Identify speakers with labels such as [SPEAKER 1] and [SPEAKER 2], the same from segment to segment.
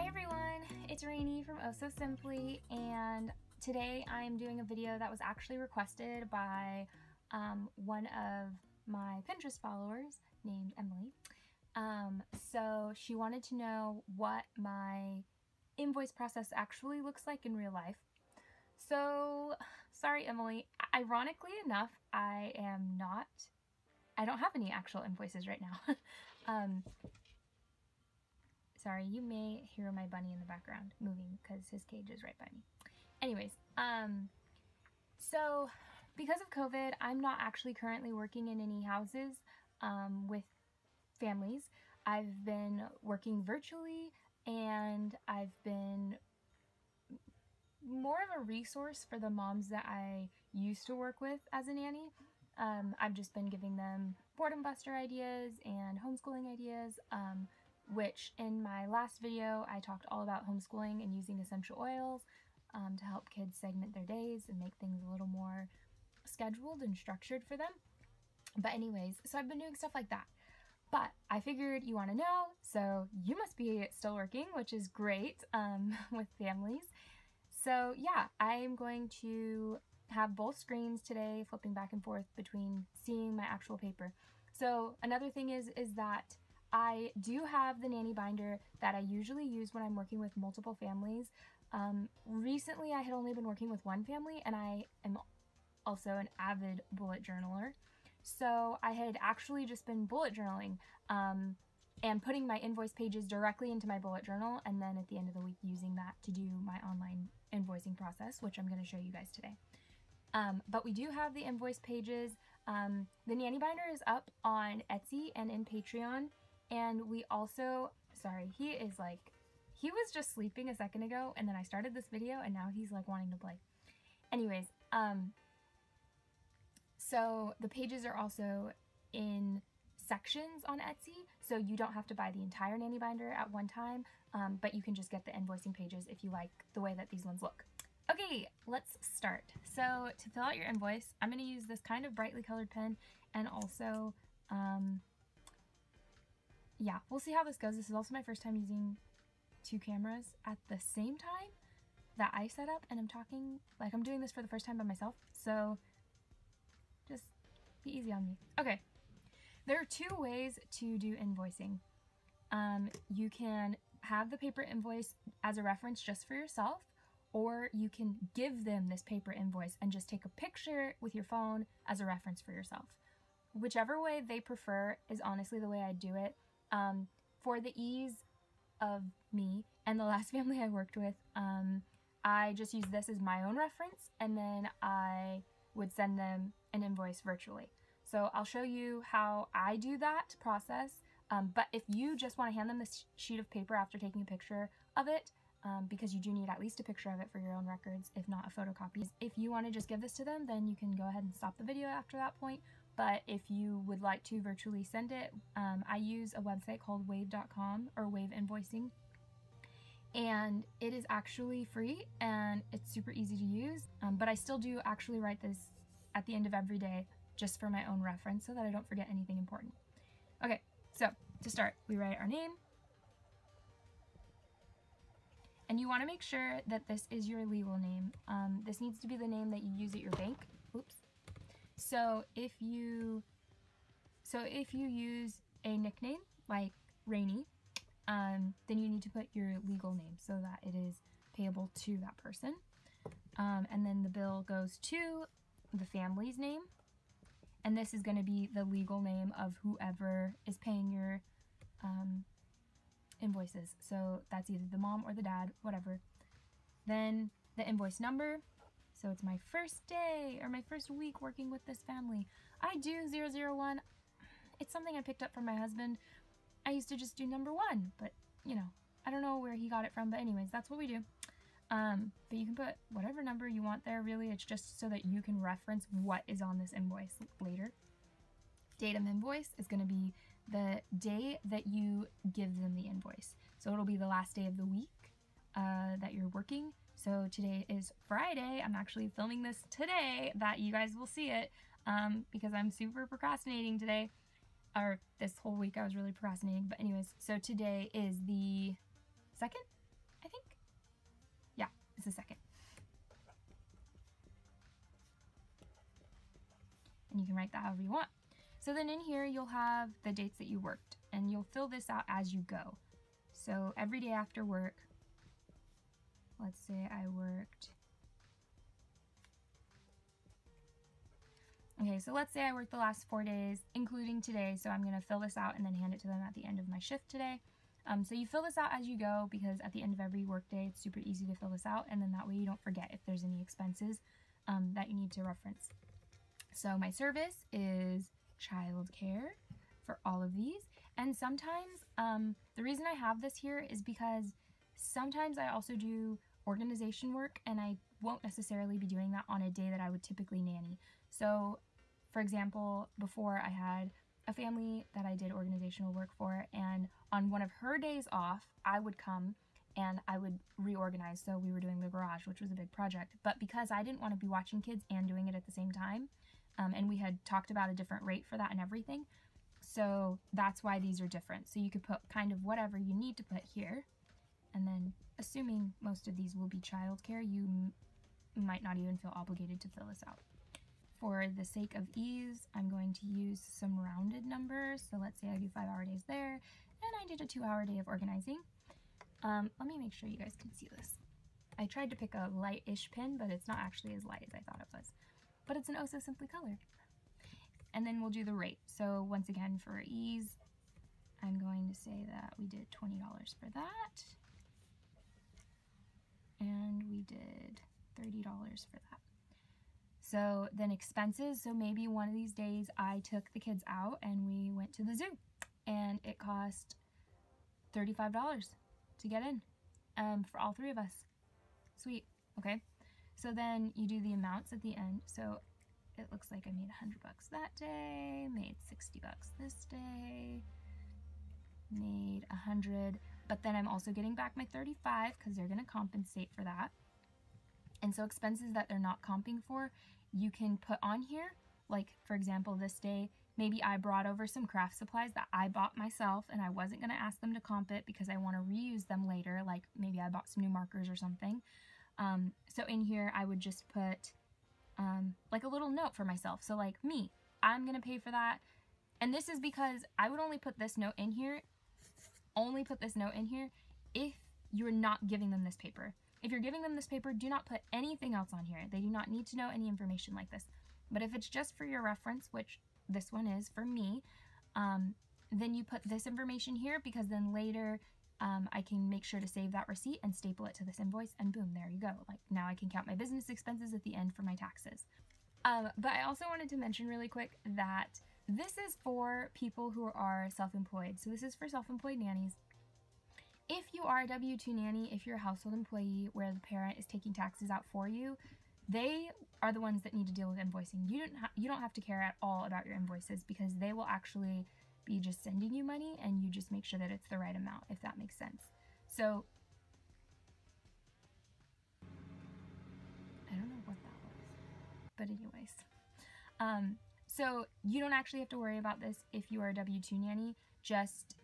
[SPEAKER 1] Hi everyone, it's Rainy from Oh So Simply and today I'm doing a video that was actually requested by um, one of my Pinterest followers named Emily. Um, so she wanted to know what my invoice process actually looks like in real life. So, sorry Emily, ironically enough, I am not, I don't have any actual invoices right now. um, Sorry, you may hear my bunny in the background moving because his cage is right by me. Anyways, um, so because of COVID, I'm not actually currently working in any houses um, with families. I've been working virtually and I've been more of a resource for the moms that I used to work with as a nanny. Um, I've just been giving them boredom buster ideas and homeschooling ideas. Um, which in my last video I talked all about homeschooling and using essential oils um, to help kids segment their days and make things a little more scheduled and structured for them. But anyways, so I've been doing stuff like that. But I figured you want to know, so you must be still working, which is great um, with families. So yeah, I'm going to have both screens today, flipping back and forth between seeing my actual paper. So another thing is, is that I do have the nanny binder that I usually use when I'm working with multiple families. Um, recently, I had only been working with one family, and I am also an avid bullet journaler. So I had actually just been bullet journaling um, and putting my invoice pages directly into my bullet journal, and then at the end of the week using that to do my online invoicing process, which I'm going to show you guys today. Um, but we do have the invoice pages. Um, the nanny binder is up on Etsy and in Patreon. And we also, sorry, he is like, he was just sleeping a second ago and then I started this video and now he's like wanting to play. Anyways, um, so the pages are also in sections on Etsy, so you don't have to buy the entire nanny binder at one time, um, but you can just get the invoicing pages if you like the way that these ones look. Okay, let's start. So to fill out your invoice, I'm going to use this kind of brightly colored pen and also um, yeah, we'll see how this goes. This is also my first time using two cameras at the same time that I set up and I'm talking, like I'm doing this for the first time by myself. So just be easy on me. Okay, there are two ways to do invoicing. Um, you can have the paper invoice as a reference just for yourself, or you can give them this paper invoice and just take a picture with your phone as a reference for yourself. Whichever way they prefer is honestly the way I do it. Um, for the ease of me and the last family I worked with, um, I just used this as my own reference and then I would send them an invoice virtually. So I'll show you how I do that process. Um, but if you just want to hand them this sheet of paper after taking a picture of it, um, because you do need at least a picture of it for your own records, if not a photocopy. If you want to just give this to them, then you can go ahead and stop the video after that point, but if you would like to virtually send it, um, I use a website called wave.com or wave invoicing. And it is actually free and it's super easy to use. Um, but I still do actually write this at the end of every day just for my own reference so that I don't forget anything important. Okay, so to start, we write our name. And you want to make sure that this is your legal name. Um, this needs to be the name that you use at your bank. Oops. So if you so if you use a nickname like Rainy, um, then you need to put your legal name so that it is payable to that person. Um, and then the bill goes to the family's name. And this is going to be the legal name of whoever is paying your um, invoices. So that's either the mom or the dad, whatever. Then the invoice number, so it's my first day or my first week working with this family. I do 001. It's something I picked up from my husband. I used to just do number one, but you know, I don't know where he got it from, but anyways, that's what we do. Um, but you can put whatever number you want there, really. It's just so that you can reference what is on this invoice later. Datum invoice is going to be the day that you give them the invoice. So it'll be the last day of the week uh, that you're working. So today is Friday. I'm actually filming this today that you guys will see it um, because I'm super procrastinating today. Or this whole week I was really procrastinating. But anyways, so today is the second? I think? Yeah, It's the second. And you can write that however you want. So then in here, you'll have the dates that you worked and you'll fill this out as you go. So every day after work, let's say I worked Okay, so let's say I worked the last four days, including today, so I'm to fill this out and then hand it to them at the end of my shift today. Um, so you fill this out as you go because at the end of every workday, it's super easy to fill this out, and then that way you don't forget if there's any expenses um, that you need to reference. So my service is childcare for all of these, and sometimes um, the reason I have this here is because sometimes I also do organization work, and I won't necessarily be doing that on a day that I would typically nanny. So for example, before I had a family that I did organizational work for, and on one of her days off, I would come and I would reorganize. So we were doing the garage, which was a big project. But because I didn't want to be watching kids and doing it at the same time, um, and we had talked about a different rate for that and everything, so that's why these are different. So you could put kind of whatever you need to put here, and then assuming most of these will be childcare, you might not even feel obligated to fill this out. For the sake of ease, I'm going to use some rounded numbers. So let's say I do five hour days there, and I did a two hour day of organizing. Um, let me make sure you guys can see this. I tried to pick a light-ish pen, but it's not actually as light as I thought it was. But it's an oh so simply color. And then we'll do the rate. So once again, for ease, I'm going to say that we did $20 for that. And we did $30 for that. So then expenses. So maybe one of these days I took the kids out and we went to the zoo and it cost $35 to get in um, for all three of us. Sweet. Okay. So then you do the amounts at the end. So it looks like I made 100 bucks that day, made 60 bucks this day, made 100, but then I'm also getting back my 35 because they're going to compensate for that. And so expenses that they're not comping for, you can put on here. Like, for example, this day, maybe I brought over some craft supplies that I bought myself and I wasn't going to ask them to comp it because I want to reuse them later. Like, maybe I bought some new markers or something. Um, so in here, I would just put um, like a little note for myself. So, like, me, I'm going to pay for that. And this is because I would only put this note in here, only put this note in here if you're not giving them this paper. If you're giving them this paper, do not put anything else on here. They do not need to know any information like this. But if it's just for your reference, which this one is for me, um, then you put this information here because then later um, I can make sure to save that receipt and staple it to this invoice and boom, there you go. Like now I can count my business expenses at the end for my taxes. Um, but I also wanted to mention really quick that this is for people who are self-employed. So this is for self-employed nannies. If you are a W 2 nanny, if you're a household employee where the parent is taking taxes out for you, they are the ones that need to deal with invoicing. You don't you don't have to care at all about your invoices because they will actually be just sending you money and you just make sure that it's the right amount if that makes sense. So I don't know what that was. But anyways. Um so you don't actually have to worry about this if you are a W2 nanny. Just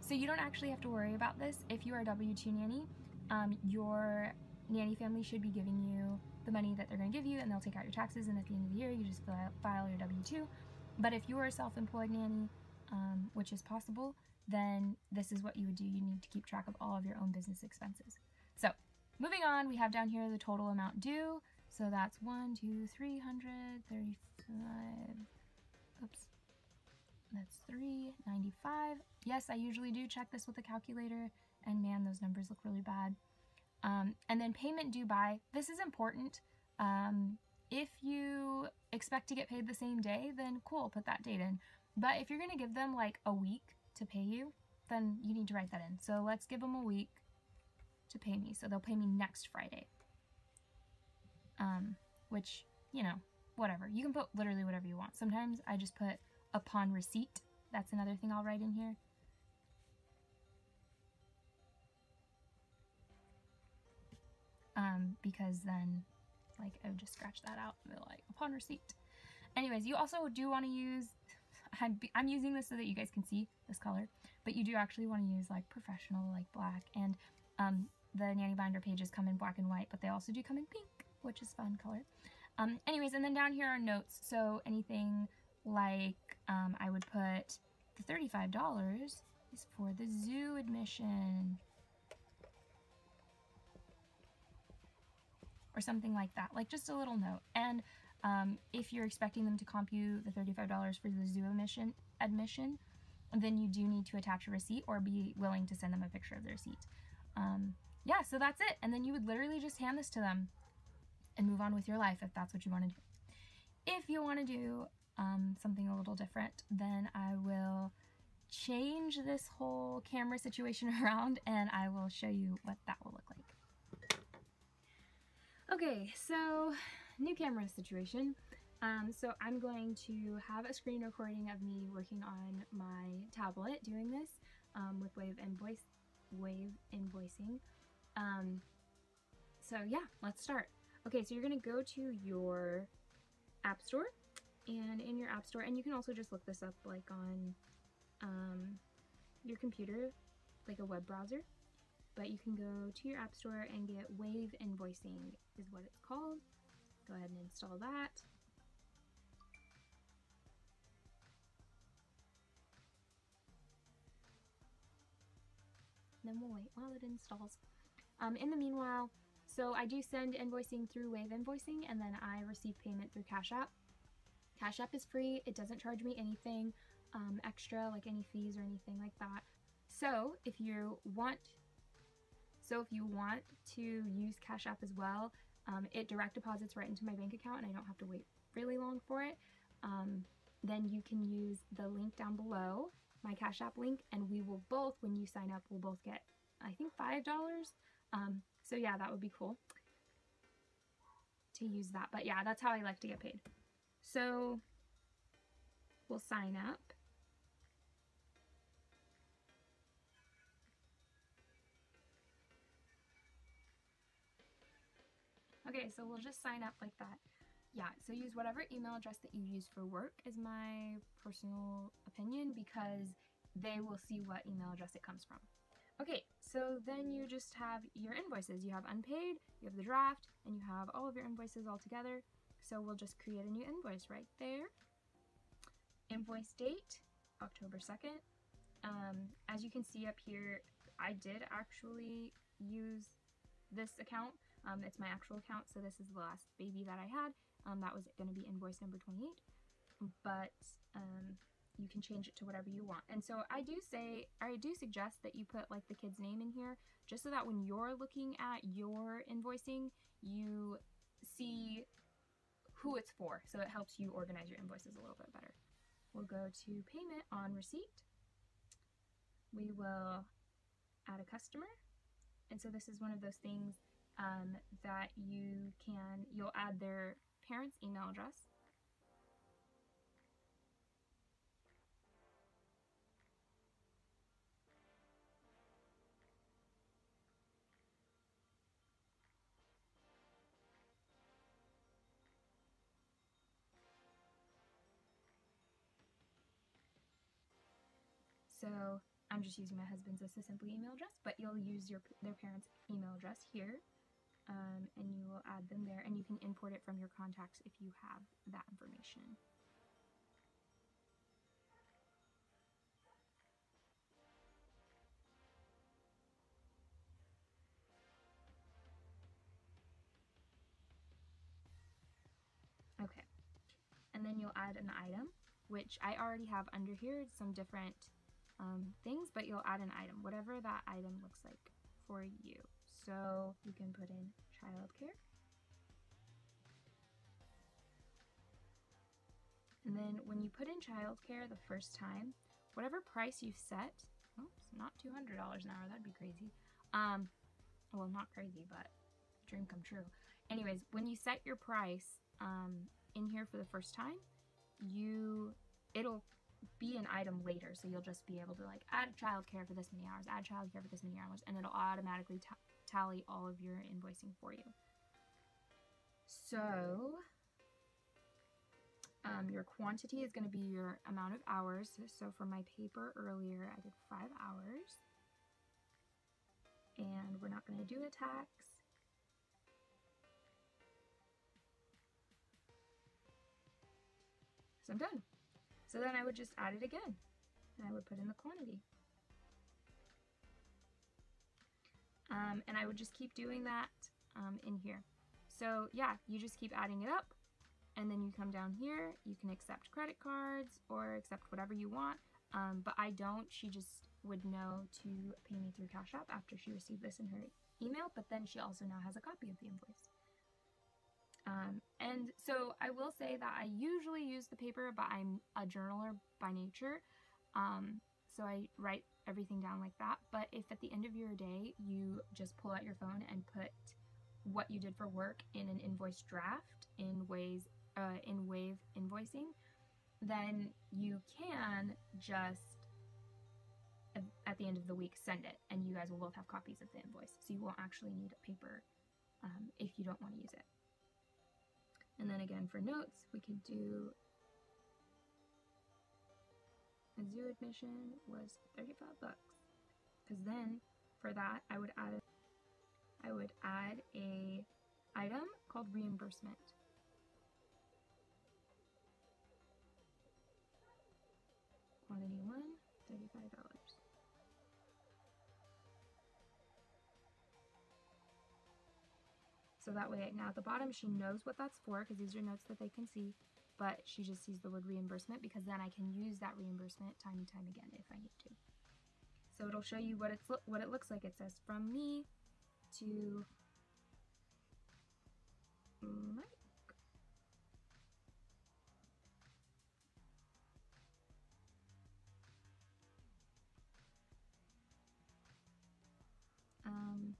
[SPEAKER 1] So you don't actually have to worry about this if you are a W-2 nanny. Um, your nanny family should be giving you the money that they're going to give you and they'll take out your taxes and at the end of the year you just file your W-2. But if you are a self-employed nanny, um, which is possible, then this is what you would do. You need to keep track of all of your own business expenses. So moving on, we have down here the total amount due. So that's one, two, three hundred thirty-five. Oops. That's 395. Yes, I usually do check this with a calculator, and man, those numbers look really bad. Um, and then payment due by. This is important. Um, if you expect to get paid the same day, then cool, put that date in. But if you're going to give them like a week to pay you, then you need to write that in. So let's give them a week to pay me. So they'll pay me next Friday. Um, which, you know, whatever. You can put literally whatever you want. Sometimes I just put upon receipt. That's another thing I'll write in here. Um, because then, like, I would just scratch that out and be like, upon receipt. anyways, you also do want to use, I'm, using this so that you guys can see this color, but you do actually want to use like professional, like black, and um, the Nanny Binder pages come in black and white, but they also do come in pink, which is fun color. Um, anyways, and then down here are notes, so anything like um, I would put the $35 is for the zoo admission. Or something like that, like just a little note. And um, if you're expecting them to comp you the $35 for the zoo admission, admission, then you do need to attach a receipt or be willing to send them a picture of the receipt. Um, yeah, so that's it. And then you would literally just hand this to them and move on with your life if that's what you want to do. If you want to do um, something a little different, then I will change this whole camera situation around and I will show you what that will look like. Okay, so new camera situation. Um, so I'm going to have a screen recording of me working on my tablet doing this um, with Wave Invoice, Wave Invoicing. Um, so yeah, let's start. Okay, so you're gonna go to your App Store, and in your App Store, and you can also just look this up like on um, your computer, like a web browser. But you can go to your App Store and get Wave Invoicing is what it's called. Go ahead and install that. Then we'll wait while it installs. Um, in the meanwhile, so I do send invoicing through Wave Invoicing and then I receive payment through Cash App. Cash App is free. It doesn't charge me anything um, extra, like any fees or anything like that. So if you want, so if you want to use Cash App as well, um, it direct deposits right into my bank account and I don't have to wait really long for it. Um, then you can use the link down below, my Cash App link, and we will both, when you sign up, we'll both get, I think, $5. Um, so yeah, that would be cool to use that. But yeah, that's how I like to get paid. So we'll sign up. Okay, so we'll just sign up like that. Yeah, so use whatever email address that you use for work is my personal opinion because they will see what email address it comes from. Okay, so then you just have your invoices. You have unpaid, you have the draft, and you have all of your invoices all together. So we'll just create a new invoice right there. Invoice date, October 2nd. Um, as you can see up here, I did actually use this account. Um, it's my actual account, so this is the last baby that I had. Um, that was going to be invoice number 28. But um, you can change it to whatever you want. And so I do say, I do suggest that you put like the kid's name in here, just so that when you're looking at your invoicing, you see who it's for. So it helps you organize your invoices a little bit better. We'll go to payment on receipt. We will add a customer. And so this is one of those things um, that you can, you'll add their parent's email address. So I'm just using my husband's as a simple email address, but you'll use your their parents' email address here, um, and you will add them there, and you can import it from your contacts if you have that information. Okay, and then you'll add an item, which I already have under here, some different um, things, but you'll add an item, whatever that item looks like for you. So you can put in childcare. And then when you put in childcare the first time, whatever price you set, oops, not $200 an hour, that'd be crazy. Um, well, not crazy, but dream come true. Anyways, when you set your price um, in here for the first time, you it'll be an item later. So you'll just be able to like add childcare for this many hours, add childcare for this many hours, and it'll automatically tally all of your invoicing for you. So Um, your quantity is going to be your amount of hours. So for my paper earlier, I did five hours. And we're not going to do a tax. So I'm done. So then I would just add it again. And I would put in the quantity. Um, and I would just keep doing that um, in here. So yeah, you just keep adding it up and then you come down here, you can accept credit cards or accept whatever you want. Um, but I don't, she just would know to pay me through Cash App after she received this in her email, but then she also now has a copy of the invoice. Um, and so I will say that I usually use the paper, but I'm a journaler by nature. Um, so I write everything down like that. But if at the end of your day you just pull out your phone and put what you did for work in an invoice draft in ways uh, in Wave invoicing, then you can just at the end of the week send it, and you guys will both have copies of the invoice. So you won't actually need a paper um, if you don't want to use it. And then again for notes, we could do a zoo admission was 35 bucks. Because then for that I would add I would add a item called reimbursement. Quantity one, $35. So that way, now at the bottom, she knows what that's for because these are notes that they can see, but she just sees the word reimbursement because then I can use that reimbursement time and time again if I need to. So it'll show you what it's what it looks like. It says from me to Mike. Um,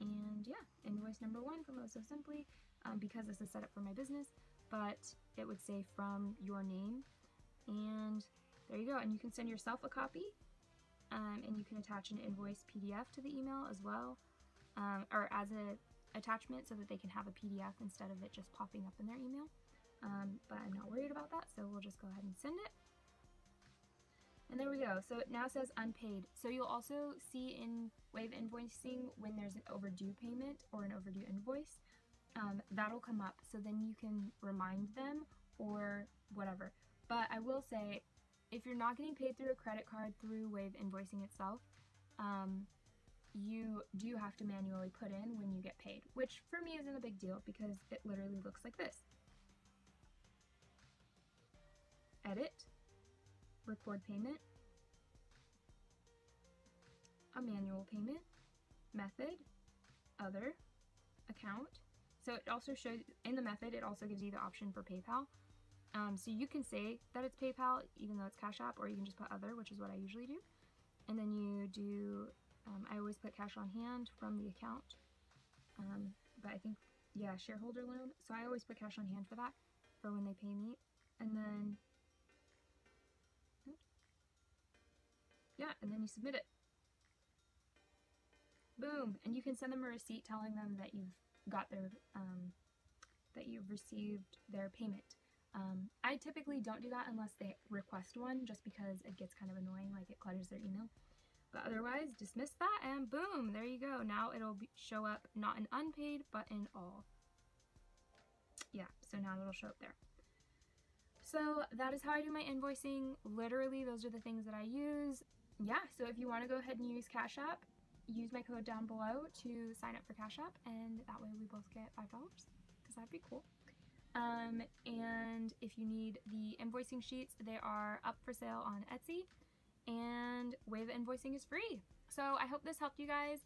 [SPEAKER 1] and yeah, invoice number one from Oh So Simply, um, because this is set up for my business, but it would say from your name. And there you go. And you can send yourself a copy um, and you can attach an invoice PDF to the email as well, um, or as a attachment so that they can have a PDF instead of it just popping up in their email. Um, but I'm not worried about that, so we'll just go ahead and send it. And there we go. So it now says unpaid. So you'll also see in Wave invoicing when there's an overdue payment or an overdue invoice, um, that'll come up. So then you can remind them or whatever. But I will say, if you're not getting paid through a credit card through Wave invoicing itself, um, you do have to manually put in when you get paid, which for me isn't a big deal because it literally looks like this. Edit, record payment, a manual payment, method, other, account. So it also shows, in the method, it also gives you the option for PayPal. Um, so you can say that it's PayPal even though it's Cash App, or you can just put other, which is what I usually do. And then you do, um, I always put cash on hand from the account. Um, but I think, yeah, shareholder loan. So I always put cash on hand for that, for when they pay me. And then Yeah, and then you submit it. Boom! And you can send them a receipt telling them that you've got their, um, that you've received their payment. Um, I typically don't do that unless they request one, just because it gets kind of annoying, like it clutters their email. But otherwise, dismiss that and boom, there you go. Now it'll show up not in unpaid, but in all. Yeah, so now it'll show up there. So that is how I do my invoicing. Literally, those are the things that I use yeah, so if you want to go ahead and use Cash App, use my code down below to sign up for Cash App, and that way we both get $5, because that'd be cool. Um, and if you need the invoicing sheets, they are up for sale on Etsy, and Wave Invoicing is free. So I hope this helped you guys,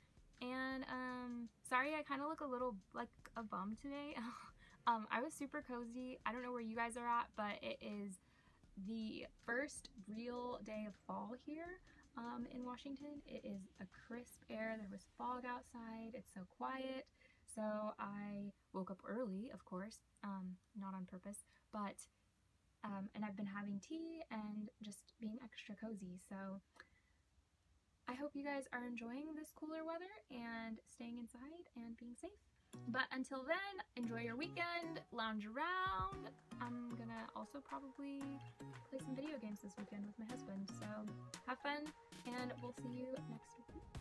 [SPEAKER 1] and um, sorry I kind of look a little like a bum today. um, I was super cozy. I don't know where you guys are at, but it is the first real day of fall here um, in Washington. It is a crisp air. There was fog outside. It's so quiet. So I woke up early, of course, um, not on purpose, but, um, and I've been having tea and just being extra cozy. So I hope you guys are enjoying this cooler weather and staying inside and being safe. But until then, enjoy your weekend, lounge around. I'm gonna also probably play some video games this weekend with my husband. So have fun, and we'll see you next week.